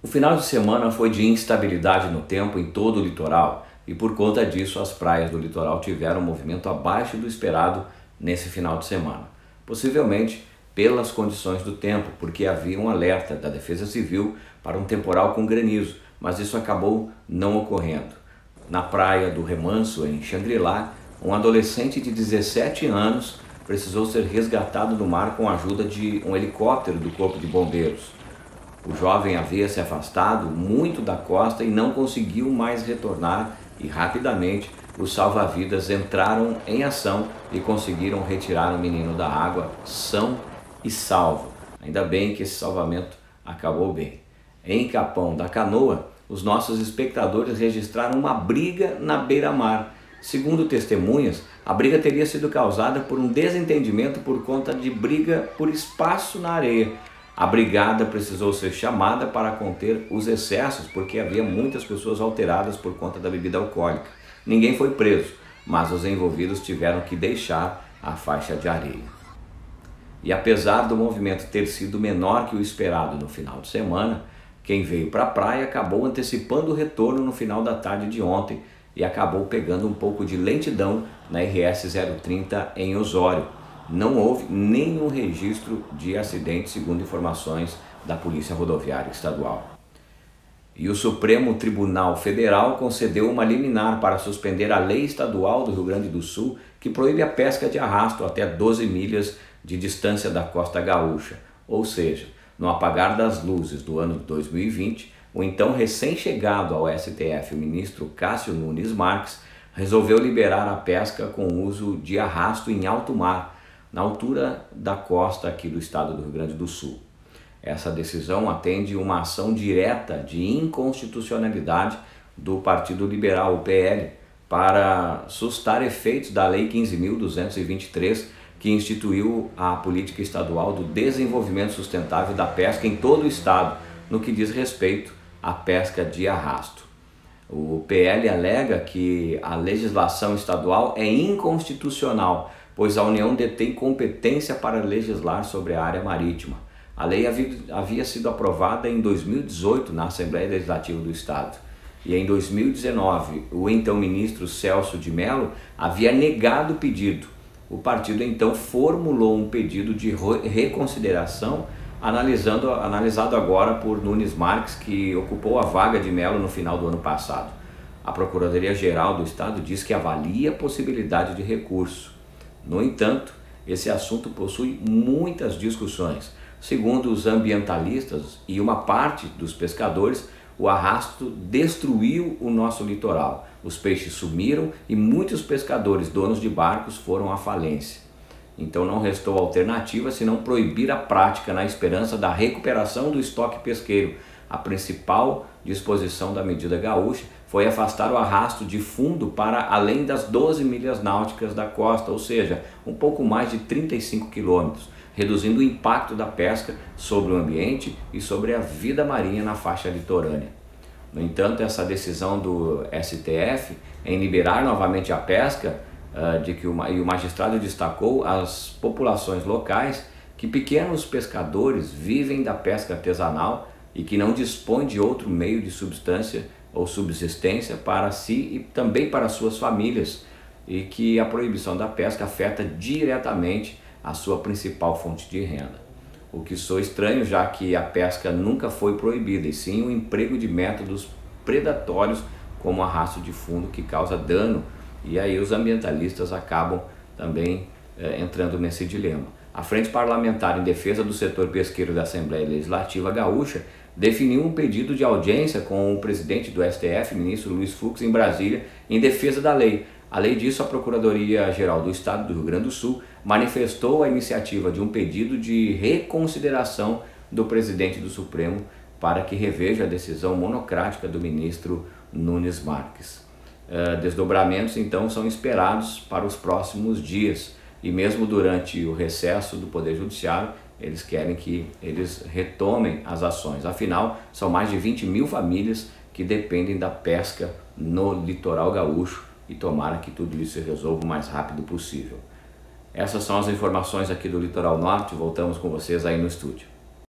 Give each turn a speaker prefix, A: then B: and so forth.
A: O final de semana foi de instabilidade no tempo em todo o litoral e por conta disso as praias do litoral tiveram um movimento abaixo do esperado nesse final de semana. Possivelmente pelas condições do tempo, porque havia um alerta da Defesa Civil para um temporal com granizo, mas isso acabou não ocorrendo. Na praia do Remanso, em Xangri-Lá, um adolescente de 17 anos precisou ser resgatado do mar com a ajuda de um helicóptero do Corpo de Bombeiros. O jovem havia se afastado muito da costa e não conseguiu mais retornar e rapidamente os salva-vidas entraram em ação e conseguiram retirar o menino da água são e salvo. Ainda bem que esse salvamento acabou bem. Em Capão da Canoa, os nossos espectadores registraram uma briga na beira-mar. Segundo testemunhas, a briga teria sido causada por um desentendimento por conta de briga por espaço na areia. A brigada precisou ser chamada para conter os excessos, porque havia muitas pessoas alteradas por conta da bebida alcoólica. Ninguém foi preso, mas os envolvidos tiveram que deixar a faixa de areia. E apesar do movimento ter sido menor que o esperado no final de semana, quem veio para a praia acabou antecipando o retorno no final da tarde de ontem e acabou pegando um pouco de lentidão na RS 030 em Osório não houve nenhum registro de acidente, segundo informações da Polícia Rodoviária Estadual. E o Supremo Tribunal Federal concedeu uma liminar para suspender a lei estadual do Rio Grande do Sul que proíbe a pesca de arrasto até 12 milhas de distância da costa gaúcha. Ou seja, no apagar das luzes do ano de 2020, o então recém-chegado ao STF, o ministro Cássio Nunes Marques, resolveu liberar a pesca com uso de arrasto em alto mar na altura da costa aqui do estado do Rio Grande do Sul. Essa decisão atende uma ação direta de inconstitucionalidade do Partido Liberal, o PL, para sustar efeitos da Lei 15.223, que instituiu a política estadual do desenvolvimento sustentável da pesca em todo o estado, no que diz respeito à pesca de arrasto. O PL alega que a legislação estadual é inconstitucional pois a União detém competência para legislar sobre a área marítima. A lei havia sido aprovada em 2018 na Assembleia Legislativa do Estado. E em 2019, o então ministro Celso de Mello havia negado o pedido. O partido então formulou um pedido de reconsideração, analisando, analisado agora por Nunes Marques, que ocupou a vaga de Mello no final do ano passado. A Procuradoria-Geral do Estado diz que avalia a possibilidade de recurso. No entanto, esse assunto possui muitas discussões. Segundo os ambientalistas e uma parte dos pescadores, o arrasto destruiu o nosso litoral. Os peixes sumiram e muitos pescadores, donos de barcos, foram à falência. Então não restou alternativa senão proibir a prática na esperança da recuperação do estoque pesqueiro. A principal disposição da medida gaúcha foi afastar o arrasto de fundo para além das 12 milhas náuticas da costa, ou seja, um pouco mais de 35 quilômetros, reduzindo o impacto da pesca sobre o ambiente e sobre a vida marinha na faixa litorânea. No entanto, essa decisão do STF em liberar novamente a pesca, uh, de que o, e o magistrado destacou as populações locais que pequenos pescadores vivem da pesca artesanal e que não dispõem de outro meio de substância ou subsistência para si e também para suas famílias, e que a proibição da pesca afeta diretamente a sua principal fonte de renda. O que sou estranho, já que a pesca nunca foi proibida, e sim o emprego de métodos predatórios como arrasto de fundo que causa dano, e aí os ambientalistas acabam também é, entrando nesse dilema. A Frente Parlamentar em Defesa do Setor Pesqueiro da Assembleia Legislativa Gaúcha definiu um pedido de audiência com o presidente do STF, ministro Luiz Fux, em Brasília, em defesa da lei. Além disso, a Procuradoria-Geral do Estado do Rio Grande do Sul manifestou a iniciativa de um pedido de reconsideração do presidente do Supremo para que reveja a decisão monocrática do ministro Nunes Marques. Uh, desdobramentos, então, são esperados para os próximos dias e mesmo durante o recesso do Poder Judiciário, eles querem que eles retomem as ações. Afinal, são mais de 20 mil famílias que dependem da pesca no litoral gaúcho e tomara que tudo isso se resolva o mais rápido possível. Essas são as informações aqui do Litoral Norte, voltamos com vocês aí no estúdio.